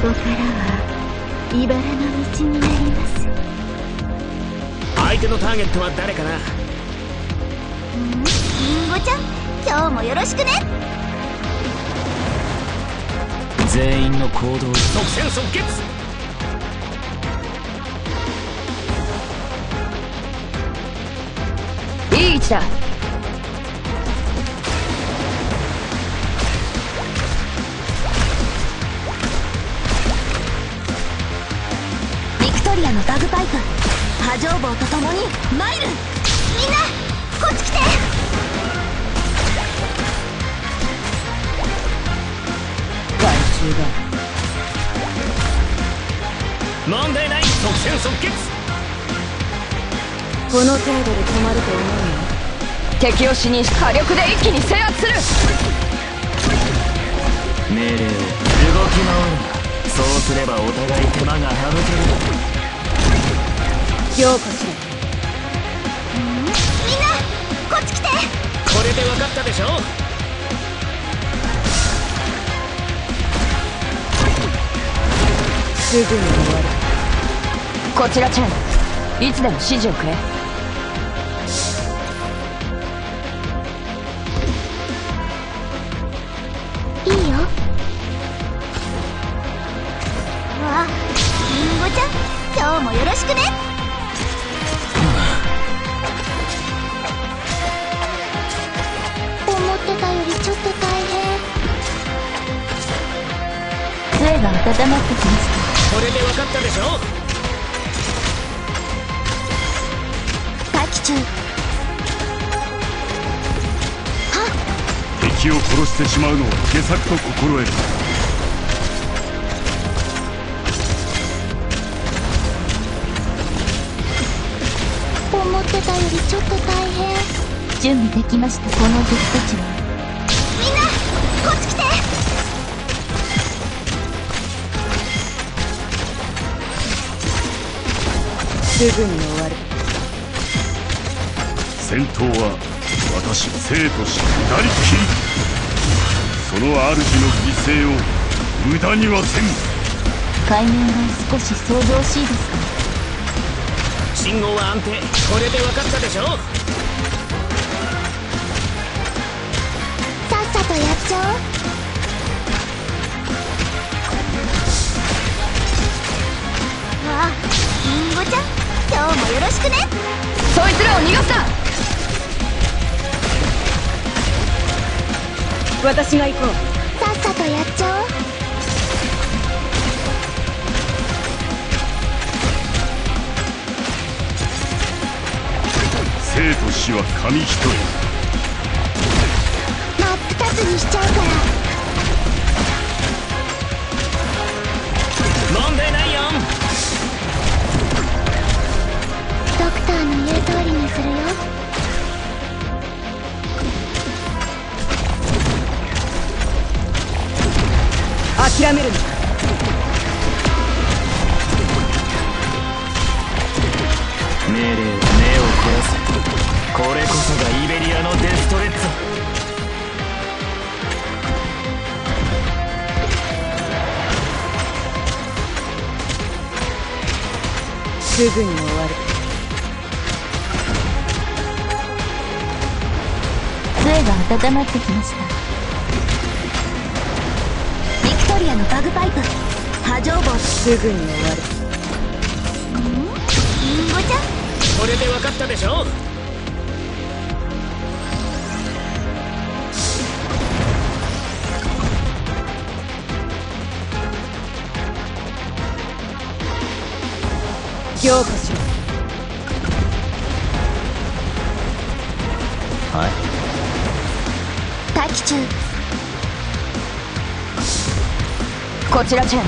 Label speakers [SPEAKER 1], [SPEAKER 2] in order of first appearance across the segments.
[SPEAKER 1] 茨の道になります。
[SPEAKER 2] 相手のターゲットは誰かな？
[SPEAKER 1] りん？ごちゃん今日もよろしくね。
[SPEAKER 2] 全員の行動即戦即決。
[SPEAKER 3] いい位置だ
[SPEAKER 1] トリアのバグパイプ。波状棒と共にマイルみんなこっち来て。
[SPEAKER 3] 害虫だ。
[SPEAKER 2] 問題ない。即戦即決。
[SPEAKER 3] この程度で止まると思うの敵を死に火力で一気に制圧する。
[SPEAKER 2] 命令を。動き回るそうすればお互い手間が省ける
[SPEAKER 3] ようこし
[SPEAKER 1] みんなこっち来て。
[SPEAKER 2] これで分かったでしょ？
[SPEAKER 3] すぐに終わる。こちらチェンいつでも指示をくれ
[SPEAKER 1] 杖が温まってきました。
[SPEAKER 2] これで分かったでしょ？
[SPEAKER 1] 待機中
[SPEAKER 4] 敵を殺してしまうのを下策と心得る。
[SPEAKER 1] 思ってたよりちょっと大変。準備できましたこの敵たちは
[SPEAKER 3] すぐに終わる
[SPEAKER 4] 戦闘は私生としてなりきりその主の犠牲を無駄にはせん
[SPEAKER 1] 海面が少し想像しいですか
[SPEAKER 2] 信号は安定これで分かったでしょ
[SPEAKER 1] さっさとやっちゃおう。よろしくね。
[SPEAKER 3] そいつらを逃がすな。私が行こう。
[SPEAKER 1] さっさとやっちゃおう。
[SPEAKER 4] 生と死は紙一重。
[SPEAKER 1] 真っ二つにしちゃうから通りにするよ
[SPEAKER 3] 諦めるな
[SPEAKER 2] 命令を目を凝らすこれこそがイベリアのデストレッツォ
[SPEAKER 3] すぐに終わる。
[SPEAKER 1] 杖が温まってきました。ビクトリアのバグパイプ波状棒。
[SPEAKER 3] すぐに終わる
[SPEAKER 1] リンゴちゃん。
[SPEAKER 2] これで分かったでしょ
[SPEAKER 3] ようこし
[SPEAKER 2] はい
[SPEAKER 1] 待機中。
[SPEAKER 3] こちらチェン。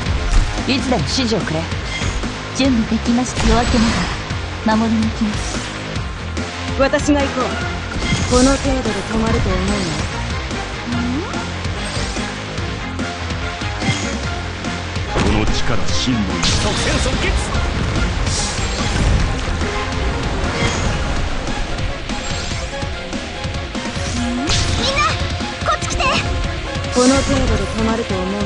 [SPEAKER 3] いつでも指示をくれ。
[SPEAKER 1] 準備できました。夜明けまで守り抜きます。
[SPEAKER 3] 私が行こう。この程度で止まると思うの？
[SPEAKER 4] この力真の
[SPEAKER 2] 即戦即決
[SPEAKER 1] みんこ
[SPEAKER 3] の程度で止まると思うの？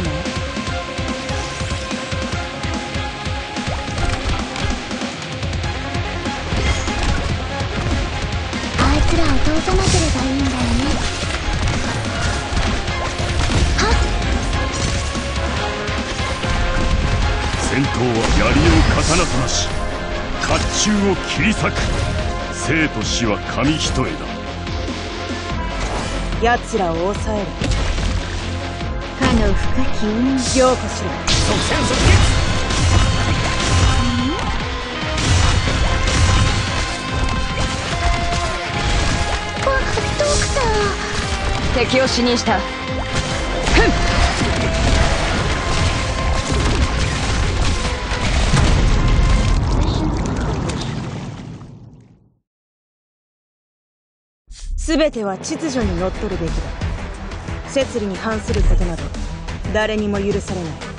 [SPEAKER 1] らを通さなければいいんだよね。はっ。
[SPEAKER 4] 戦闘は槍を刀となし甲冑を切り裂く。生と死は紙一重だ。
[SPEAKER 3] 奴らを抑える。
[SPEAKER 1] 深き海
[SPEAKER 3] 凝固しろ
[SPEAKER 2] 即戦即決
[SPEAKER 1] ドクター
[SPEAKER 3] 敵を死にした。全ては秩序にのっとるべきだ。摂理に反することなど誰にも許されない。